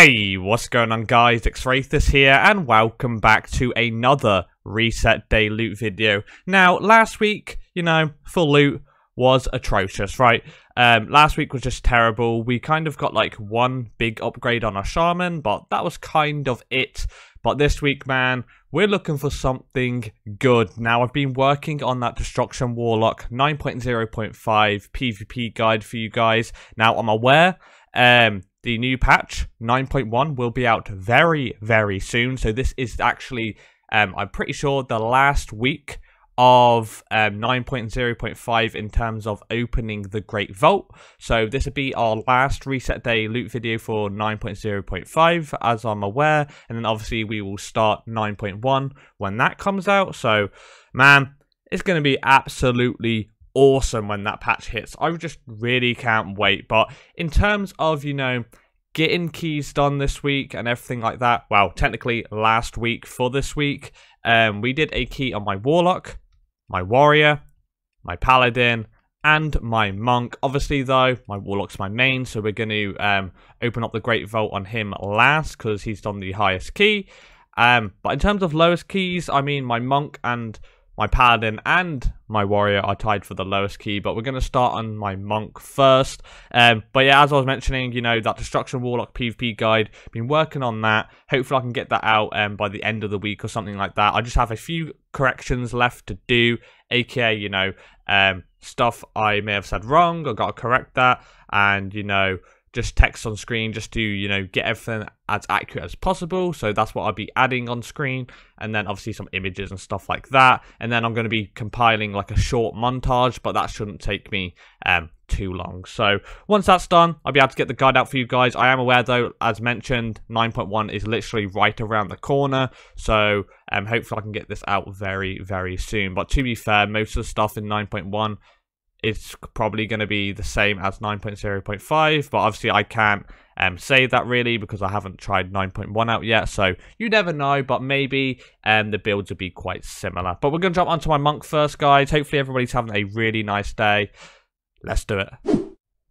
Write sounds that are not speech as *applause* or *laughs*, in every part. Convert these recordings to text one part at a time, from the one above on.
Hey, what's going on guys, it's Xrathis here, and welcome back to another Reset Day loot video. Now, last week, you know, full loot was atrocious, right? Um, last week was just terrible. We kind of got like one big upgrade on our Shaman, but that was kind of it. But this week, man, we're looking for something good. Now, I've been working on that Destruction Warlock 9.0.5 PvP guide for you guys. Now, I'm aware um, the new patch 9.1 will be out very, very soon. So this is actually, um, I'm pretty sure, the last week of um, 9.0.5 in terms of opening the Great Vault. So this will be our last reset day loot video for 9.0.5 as I'm aware. And then obviously we will start 9.1 when that comes out. So man, it's going to be absolutely awesome when that patch hits. I just really can't wait. But in terms of, you know, getting keys done this week and everything like that, well, technically last week for this week, um, we did a key on my Warlock, my Warrior, my Paladin, and my Monk. Obviously, though, my Warlock's my main, so we're going to um, open up the Great Vault on him last because he's done the highest key. Um, but in terms of lowest keys, I mean, my Monk and my paladin and my warrior are tied for the lowest key, but we're going to start on my monk first. Um, but yeah, as I was mentioning, you know, that Destruction Warlock PvP guide, been working on that. Hopefully I can get that out um, by the end of the week or something like that. I just have a few corrections left to do, aka, you know, um, stuff I may have said wrong, I got to correct that, and, you know, just text on screen just to you know get everything as accurate as possible. So that's what i'll be adding on screen. And then obviously some images and stuff like that. And then i'm going to be compiling like a short montage but that shouldn't take me um too long. So once that's done i'll be able to get the guide out for you guys. I am aware though as mentioned 9.1 is literally right around the corner. So um hopefully i can get this out very very soon. But to be fair most of the stuff in 9.1 it's probably going to be the same as 9.0.5, but obviously I can't um, say that really because I haven't tried 9.1 out yet, so you never know, but maybe um, the builds will be quite similar. But we're going to jump onto my monk first, guys. Hopefully everybody's having a really nice day. Let's do it.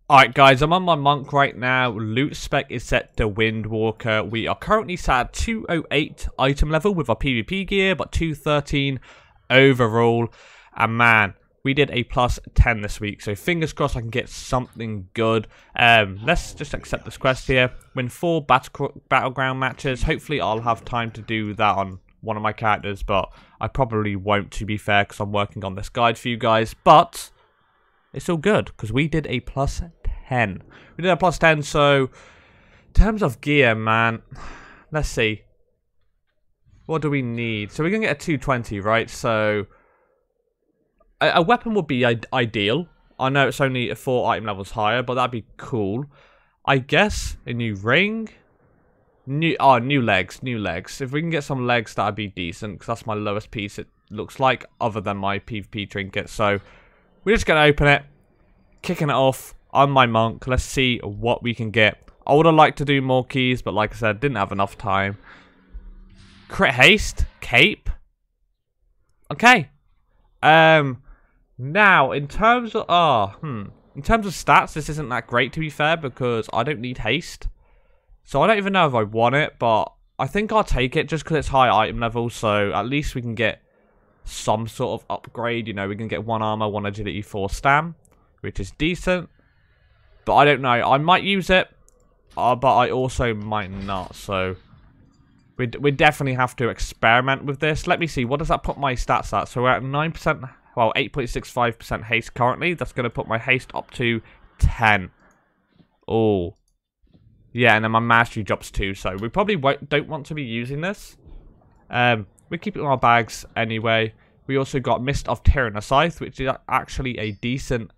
Alright guys, I'm on my monk right now. Loot spec is set to Windwalker. We are currently sat at 208 item level with our PvP gear, but 213 overall. And man, we did a plus 10 this week, so fingers crossed I can get something good. Um, let's just accept this quest here. Win four battle battleground matches. Hopefully I'll have time to do that on one of my characters, but I probably won't, to be fair, because I'm working on this guide for you guys. But it's all good, because we did a plus 10. We did a plus 10, so in terms of gear, man, let's see. What do we need? So we're going to get a 220, right? So a, weapon would be ideal. I know it's only four item levels higher, but that'd be cool. I guess a new ring. New oh, new legs, new legs. If we can get some legs, that'd be decent, because that's my lowest piece, it looks like, other than my PvP trinket. So, we're just going to open it, kicking it off on my monk. Let's see what we can get. I would have liked to do more keys, but like I said, didn't have enough time. Crit haste, cape. Okay. Um, now, in terms of... Oh, hmm. In terms of stats, this isn't that great, to be fair, because I don't need haste. So I don't even know if I want it, but I think I'll take it just because it's high item level, so at least we can get some sort of upgrade. You know, we can get one armor, one agility, four stam, which is decent. But I don't know. I might use it, uh, but I also might not, so... We we definitely have to experiment with this. Let me see. What does that put my stats at? So we're at 9% well, 8.65% haste currently. That's going to put my haste up to 10. Oh. Yeah, and then my mastery drops too, so we probably don't want to be using this. Um, we keep it in our bags anyway. We also got Mist of Tirna Scithe, which is actually a decent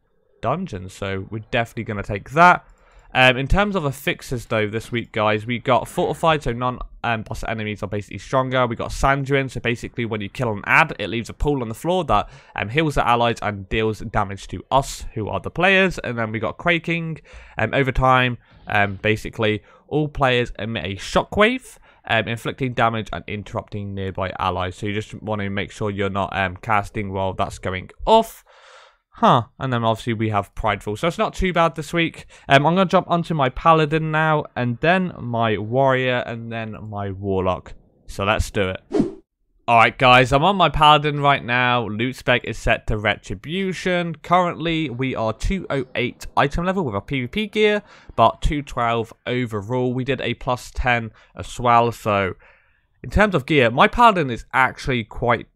dungeon, so we're definitely going to take that. Um, in terms of the fixes, though, this week, guys, we got Fortified, so non-boss um, enemies are basically stronger. We got Sanguine, so basically when you kill an ad, it leaves a pool on the floor that um, heals the allies and deals damage to us, who are the players. And then we got Quaking. Um, over time, um, basically, all players emit a shockwave. Um, inflicting damage and interrupting nearby allies. So you just want to make sure you're not um, casting while that's going off. Huh. And then obviously we have Prideful. So it's not too bad this week. Um, I'm going to jump onto my Paladin now, and then my Warrior, and then my Warlock. So let's do it. Alright guys, I'm on my Paladin right now. Loot spec is set to Retribution. Currently, we are 208 item level with our PvP gear, but 212 overall. We did a plus 10 as well, so in terms of gear, my Paladin is actually quite,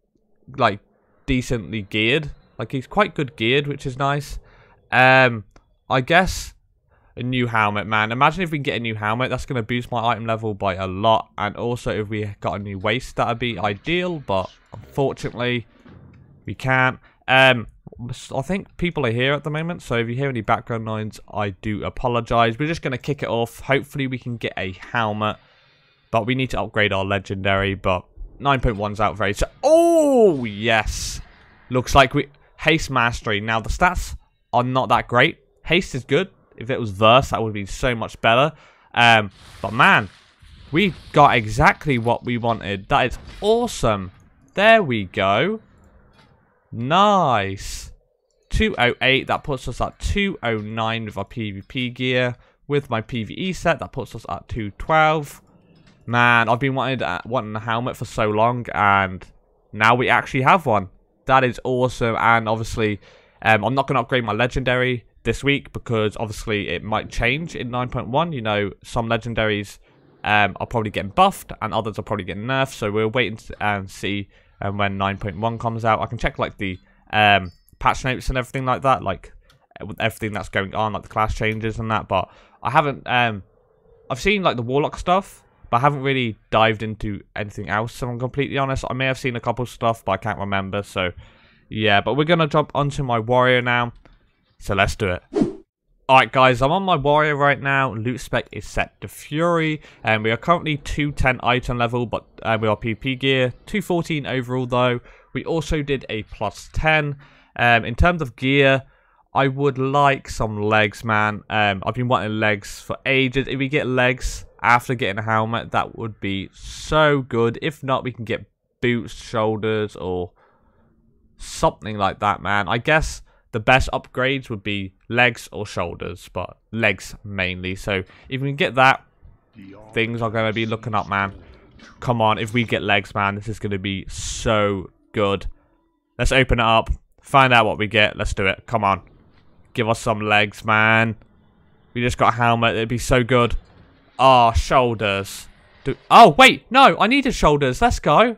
like, decently geared. Like, he's quite good geared, which is nice. Um, I guess a new helmet, man. Imagine if we can get a new helmet. That's going to boost my item level by a lot. And also, if we got a new waist, that would be ideal. But unfortunately, we can't. Um, I think people are here at the moment. So if you hear any background noise, I do apologize. We're just going to kick it off. Hopefully, we can get a helmet. But we need to upgrade our legendary. But 9.1's out very so. Oh, yes. Looks like we... Haste Mastery. Now, the stats are not that great. Haste is good. If it was Verse, that would be so much better. Um, but man, we got exactly what we wanted. That is awesome. There we go. Nice. 208, that puts us at 209 with our PvP gear. With my PvE set, that puts us at 212. Man, I've been wanting, uh, wanting a helmet for so long, and now we actually have one. That is awesome, and obviously, um, I'm not going to upgrade my legendary this week because obviously it might change in 9.1. You know, some legendaries um, are probably getting buffed, and others are probably getting nerfed, so we'll wait and, and see um, when 9.1 comes out. I can check, like, the um, patch notes and everything like that, like, everything that's going on, like the class changes and that, but I haven't, um, I've seen, like, the Warlock stuff, but I haven't really dived into anything else, if I'm completely honest. I may have seen a couple stuff, but I can't remember, so yeah. But we're going to jump onto my warrior now, so let's do it. Alright guys, I'm on my warrior right now, loot spec is set to Fury, and we are currently 210 item level, but uh, we are PP gear, 214 overall though. We also did a plus 10. Um, in terms of gear, I would like some legs, man. Um, I've been wanting legs for ages. If we get legs, after getting a helmet, that would be so good. If not, we can get boots, shoulders, or something like that, man. I guess the best upgrades would be legs or shoulders, but legs mainly. So if we can get that, things are going to be looking up, man. Come on, if we get legs, man, this is going to be so good. Let's open it up, find out what we get. Let's do it. Come on. Give us some legs, man. We just got a helmet. It'd be so good. Ah, oh, shoulders. Do oh, wait. No, I needed shoulders. Let's go.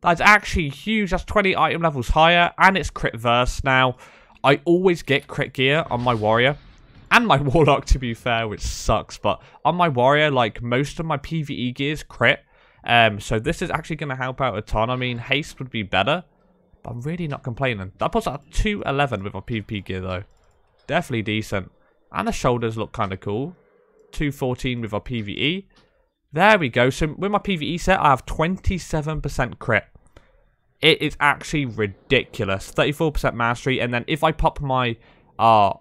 That's actually huge. That's 20 item levels higher. And it's crit verse now. I always get crit gear on my warrior. And my *laughs* warlock, to be fair, which sucks. But on my warrior, like, most of my PvE gears crit. Um, so this is actually going to help out a ton. I mean, haste would be better. But I'm really not complaining. That puts at 211 with my PvP gear, though. Definitely decent. And the shoulders look kind of cool. 214 with our PvE. There we go. So with my PvE set, I have 27% crit. It is actually ridiculous. 34% mastery. And then if I pop my... uh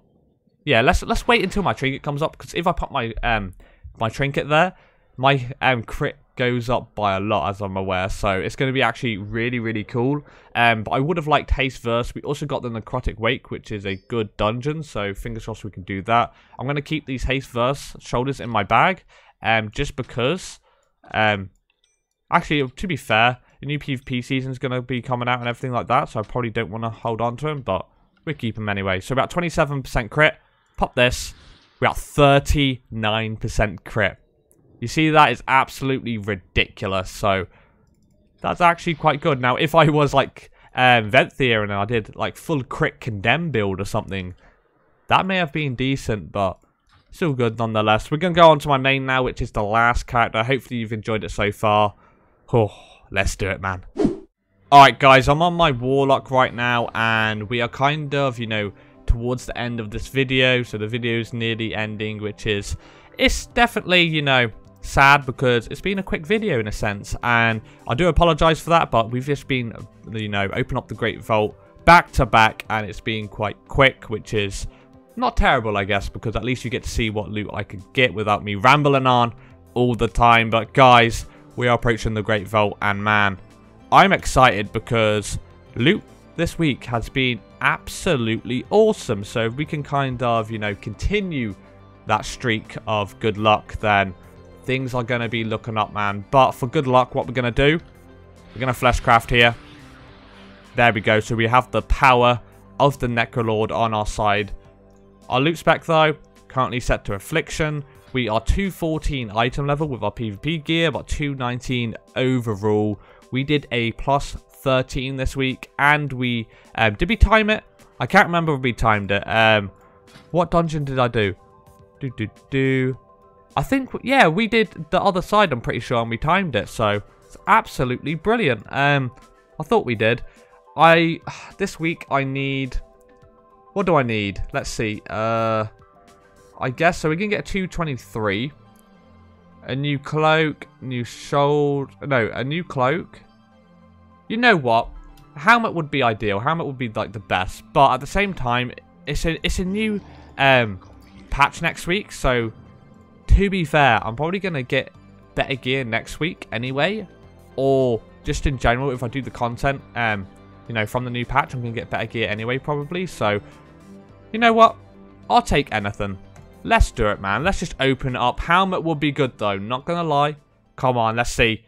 Yeah, let's let's wait until my trinket comes up. Because if I pop my um my trinket there, my um crit goes up by a lot, as I'm aware. So it's going to be actually really, really cool. Um, but I would have liked Haste Verse. We also got the Necrotic Wake, which is a good dungeon. So fingers crossed we can do that. I'm going to keep these Haste Verse shoulders in my bag. Um, just because... Um, actually, to be fair, the new PvP season is going to be coming out and everything like that. So I probably don't want to hold on to them. But we keep them anyway. So about 27% crit. Pop this. We got 39% crit. You see, that is absolutely ridiculous. So, that's actually quite good. Now, if I was like um, Venthyr and I did like full crit condemn build or something, that may have been decent, but still good nonetheless. We're going to go on to my main now, which is the last character. Hopefully you've enjoyed it so far. Oh, let's do it, man. Alright, guys, I'm on my Warlock right now, and we are kind of, you know, towards the end of this video. So the video is nearly ending, which is, it's definitely, you know, sad because it's been a quick video in a sense and I do apologize for that but we've just been you know open up the great vault back to back and it's been quite quick which is not terrible I guess because at least you get to see what loot I could get without me rambling on all the time but guys we are approaching the great vault and man I'm excited because loot this week has been absolutely awesome. So if we can kind of, you know, continue that streak of good luck, then things are going to be looking up, man. But for good luck, what we're going to do, we're going to fleshcraft here. There we go. So we have the power of the Necrolord on our side. Our loot spec, though, currently set to Affliction. We are 214 item level with our PvP gear, but 219 overall. We did a plus 13 this week, and we... Um, did we time it? I can't remember if we timed it. Um, what dungeon did I do? Do, do, do. I think, yeah, we did De Other Side, I'm pretty sure, and we timed it, so it's absolutely brilliant. Um, I thought we did. I, *sighs* this week, I need, what do I need? Let's see, uh, I guess, so we can get 223. A new cloak, new shoulder, no, a new cloak. You know what? Helmet would be ideal. Helmet would be like the best, but at the same time, it's a it's a new um patch next week, so to be fair, I'm probably going to get better gear next week anyway. Or just in general, if I do the content, um, you know, from the new patch, I'm going to get better gear anyway, probably. So, you know what? I'll take anything. Let's do it, man. Let's just open it up. Helmet would be good, though. Not going to lie. Come on, let's see.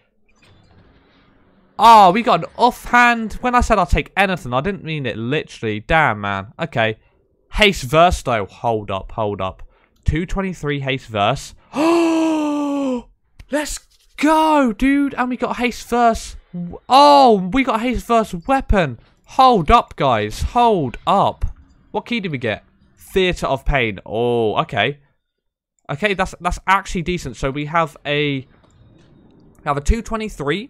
Oh, we got an offhand. When I said I'll take anything, I didn't mean it literally. Damn, man. Okay. Haste though. Hold up, hold up. 223 haste verse. Oh, *gasps* let's go, dude. And we got haste verse. Oh, we got haste verse weapon. Hold up, guys. Hold up. What key did we get? Theatre of Pain. Oh, okay. Okay, that's that's actually decent. So we have a we have a 223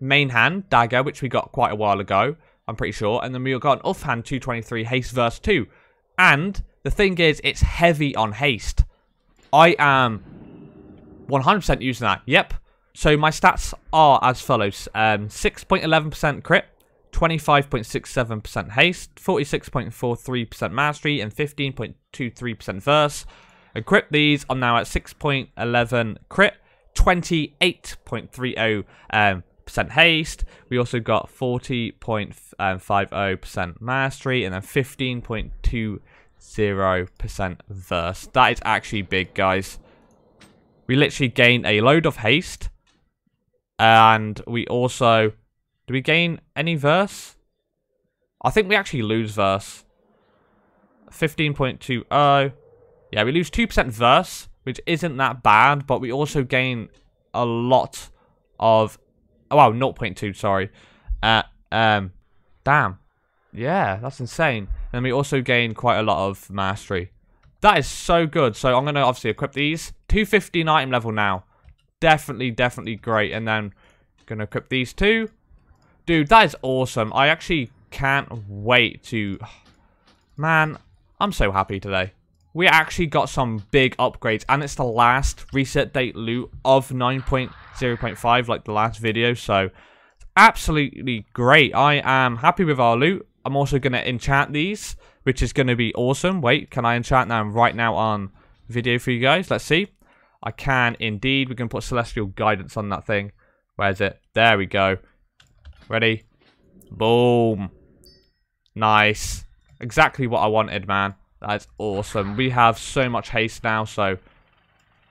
main hand dagger, which we got quite a while ago. I'm pretty sure. And then we got an offhand 223 haste verse 2. And the thing is, it's heavy on haste. I am 100% using that. Yep. So my stats are as follows. 6.11% um, crit, 25.67% haste, 46.43% mastery, and 15.23% verse. Equip these, I'm now at 6.11 crit, 28.30 um, percent haste. We also got 40.50% mastery and then 15.2 0% verse. That is actually big, guys. We literally gain a load of haste. And we also... Do we gain any verse? I think we actually lose verse. 15.20. Yeah, we lose 2% verse, which isn't that bad, but we also gain a lot of... Oh, wow, 0.2, sorry. Uh, um, damn. Yeah, that's insane. And we also gain quite a lot of mastery. That is so good. So I'm going to obviously equip these. 215 item level now. Definitely, definitely great. And then going to equip these two. Dude, that is awesome. I actually can't wait to... *sighs* Man, I'm so happy today. We actually got some big upgrades. And it's the last reset date loot of 9.0.5 like the last video. So, absolutely great. I am happy with our loot. I'm also going to enchant these, which is going to be awesome. Wait, can I enchant them right now on video for you guys? Let's see. I can indeed. We can put Celestial Guidance on that thing. Where is it? There we go. Ready? Boom. Nice. Exactly what I wanted, man. That's awesome. We have so much haste now, so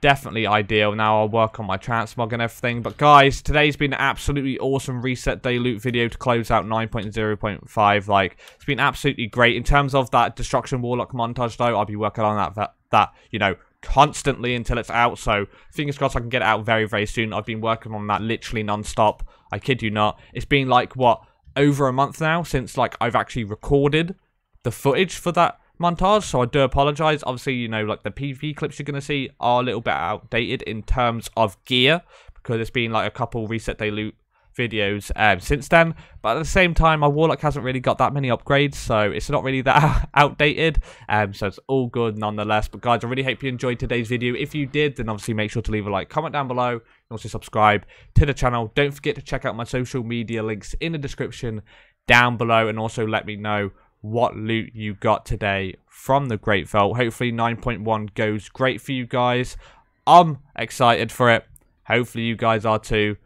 definitely ideal. Now I'll work on my transmog and everything. But guys, today's been an absolutely awesome reset day loot video to close out 9.0.5. Like, it's been absolutely great. In terms of that Destruction Warlock montage, though, I'll be working on that, that, that you know, constantly until it's out. So, fingers crossed I can get it out very, very soon. I've been working on that literally non-stop. I kid you not. It's been like, what, over a month now since, like, I've actually recorded the footage for that montage, so I do apologize. Obviously, you know, like the PV clips you're going to see are a little bit outdated in terms of gear because it's been like a couple reset day loot videos um, since then. But at the same time, my Warlock hasn't really got that many upgrades, so it's not really that *laughs* outdated. Um, so it's all good nonetheless. But guys, I really hope you enjoyed today's video. If you did, then obviously make sure to leave a like, comment down below, and also subscribe to the channel. Don't forget to check out my social media links in the description down below, and also let me know what loot you got today from the Great Vault. Hopefully 9.1 goes great for you guys. I'm excited for it. Hopefully you guys are too.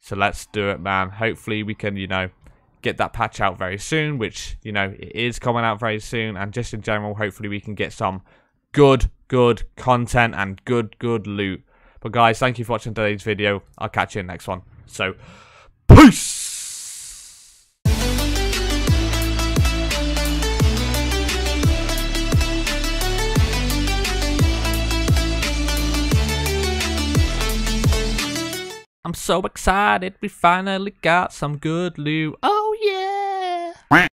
So let's do it, man. Hopefully we can, you know, get that patch out very soon, which, you know, it is coming out very soon. And just in general, hopefully we can get some good, good content and good, good loot. But guys, thank you for watching today's video. I'll catch you in the next one. So, peace! I'm so excited we finally got some good loot. Oh!